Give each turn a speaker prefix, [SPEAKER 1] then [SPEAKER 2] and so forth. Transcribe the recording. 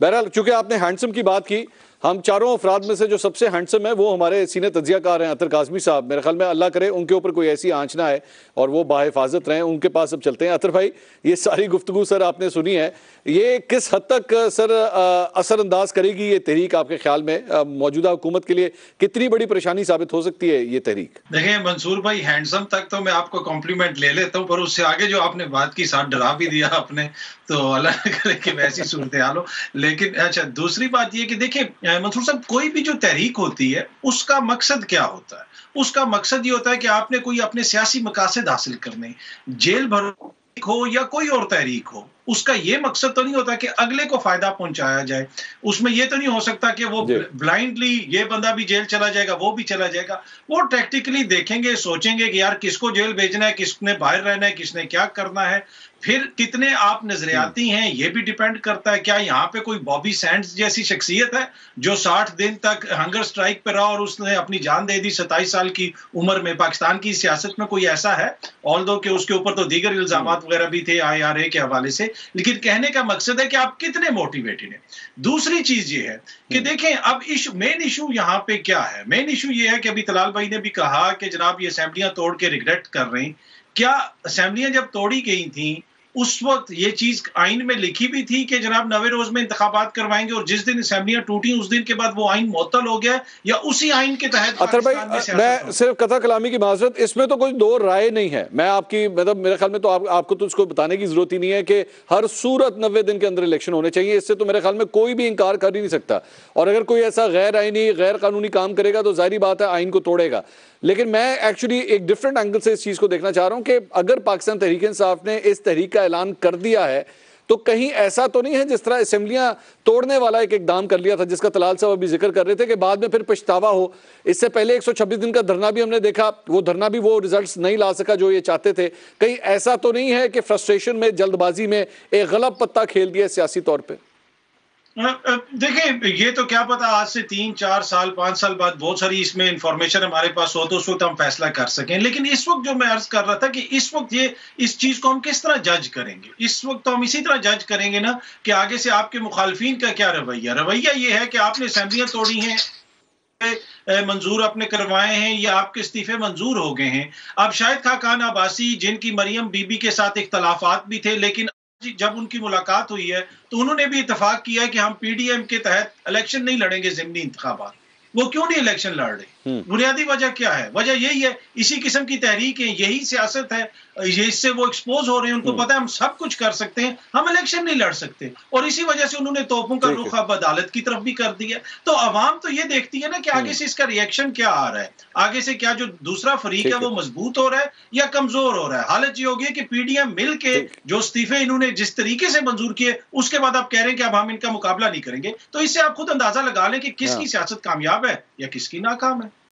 [SPEAKER 1] बहरहाल चूँकि आपने हैंडसम की बात की हम चारों अफराद में से जो सबसे हैंडसम है, वो हमारे सीनियर तजियाकार हैं, अतर काजमी साहब। मेरे ख्याल में अल्लाह करे, उनके ऊपर कोई ऐसी आँच ना और वो बाहिफाजत रहें, उनके पास अब चलते हैं। अतर भाई, ये सारी गुफ्तु सर आपने सुनी है। ये किस हद तक सर असरअंदाज करेगी ये तहरीक आपके ख्याल में? मौजूदा हुकूमत के लिए कितनी बड़ी परेशानी साबित हो सकती है ये तहरीक?
[SPEAKER 2] देखिए मंसूर भाई हैंडसम तक तो मैं आपको कॉम्प्लीमेंट ले लेता हूँ, पर उससे आगे जो आपने बात की, साथ डरा भी दिया आपने तो अल्लाह करे कि वैसी सूरत हाल हो। लेकिन अच्छा दूसरी बात ये कि देखिए मंसूर साहब कोई भी जो तहरीक होती है उसका मकसद क्या होता है? उसका मकसद ये होता है कि आपने कोई अपने सियासी मकासद हासिल करने जेल भर हो या कोई और तहरीक हो उसका ये मकसद तो नहीं होता कि अगले को फ़ायदा पहुँचाया जाए। उसमें ये तो नहीं हो सकता कि वो ब्लाइंडली ये बंदा भी जेल चला जाएगा वो भी चला जाएगा। वो टैक्टिकली देखेंगे सोचेंगे कि यार किसको जेल भेजना है किसने बाहर रहना है किसने क्या करना है। फिर कितने आप नजरियाती हम्म। हैं ये भी डिपेंड करता है क्या यहाँ पे कोई बॉबी सैंड्स जैसी शख्सियत है जो साठ दिन तक हंगर स्ट्राइक पर रहा और उसने अपनी जान दे दी सताईस साल की उम्र में पाकिस्तान की सियासत में कोई ऐसा है ऑल दो के उसके ऊपर तो दीगर इल्ज़ाम हम्म। वगैरह भी थे आई आर ए के हवाले से लेकिन कहने का मकसद है कि आप कितने मोटिवेटेड हैं दूसरी चीज़ ये है कि हम्म। देखें अब इशू मेन इशू यहाँ पे क्या है मेन इशू ये है कि अभी तलाल भाई ने भी कहा कि जनाब ये असेंबलियाँ तोड़ के रिग्रेट कर रही क्या असेंबलियाँ जब तोड़ी गई थी उस वक्त ये चीज़ आइन में लिखी भी थी कि जनाब नवे रोज में इंतबात करवाएँगे और जिस दिन असेंबलियाँ टूटी उस दिन के बाद वो आइन मुअत्तल हो गया या उसी आइन के तहत
[SPEAKER 1] अतर भाई मैं सिर्फ़ कथा कलामी की माजरत इसमें तो कोई दो राय नहीं है। मैं आपकी मतलब मेरे ख्याल में तो आप, आपको तो उसको बताने की ज़रूरत ही नहीं है कि हर सूरत नब्बे दिन के अंदर इलेक्शन होने चाहिए। इससे तो मेरे ख्याल में कोई भी इंकार कर ही नहीं सकता। और अगर कोई ऐसा गैर आइनी गैर कानूनी काम करेगा तो जाहरी बात है आइन को तोड़ेगा। लेकिन मैं एक्चुअली एक डिफरेंट एंगल से इस चीज़ को देखना चाह रहा हूँ कि अगर पाकिस्तान तहरीक इंसाफ ने इस तहरीक का ऐलान कर दिया है तो कहीं ऐसा तो नहीं है जिस तरह असेंबलियाँ तोड़ने वाला एक इकदाम कर लिया था, जिसका तलाल साहब अभी ज़िक्र कर रहे थे कि बाद में फिर पछतावा हो। इससे पहले 126 दिन का धरना भी हमने देखा, वो धरना भी वो रिजल्ट्स नहीं ला सका जो ये चाहते थे। कहीं ऐसा तो नहीं है कि फ्रस्ट्रेशन में, जल्दबाजी में एक गलत पत्ता खेल दिया सियासी तौर पर
[SPEAKER 2] देखिए, ये तो क्या पता आज से तीन, चार साल, पाँच साल बाद बहुत सारी इसमें इंफॉर्मेशन हमारे पास हो तो उस वक्त हम फैसला कर सकें। लेकिन इस वक्त जो मैं अर्ज़ कर रहा था कि इस वक्त ये, इस चीज़ को हम किस तरह जज करेंगे? इस वक्त तो हम इसी तरह जज करेंगे ना कि आगे से आपके मुखालफिन का क्या रवैया? रवैया ये है कि आपने असम्बलियाँ तोड़ी हैं मंजूर अपने करवाए हैं, या आपके इस्तीफे मंजूर हो गए हैं। अब शायद खाकान आबासी, जिनकी मरियम बीबी के साथ इख्तलाफात भी थे, लेकिन जब उनकी मुलाकात हुई है तो उन्होंने भी इतफाक किया है कि हम पीडीएम के तहत इलेक्शन नहीं लड़ेंगे जिमनी इंतबात वो क्यों नहीं इलेक्शन लड़ रहे। बुनियादी वजह क्या है? वजह यही है इसी किस्म की तहरीक है यही सियासत है ये इससे वो एक्सपोज हो रहे हैं उनको हम्म। पता है हम सब कुछ कर सकते हैं हम इलेक्शन नहीं लड़ सकते। और इसी वजह से उन्होंने तोपों का रुख अब अदालत की तरफ़ भी कर दिया। तो अवाम तो ये देखती है ना कि आगे हम्म। से इसका रिएक्शन क्या आ रहा है? आगे से क्या जो दूसरा फरीक है वो मज़बूत हो रहा है या कमज़ोर हो रहा है? हालत ये होगी कि पीडीएम मिल के जो इस्तीफे इन्होंने जिस तरीके से मंजूर किए उसके बाद आप कह रहे हैं कि अब हम इनका मुकाबला नहीं करेंगे। तो इससे आप खुद अंदाज़ा लगा लें कि किसकी हाँ। सियासत कामयाब है या किसकी नाकाम है।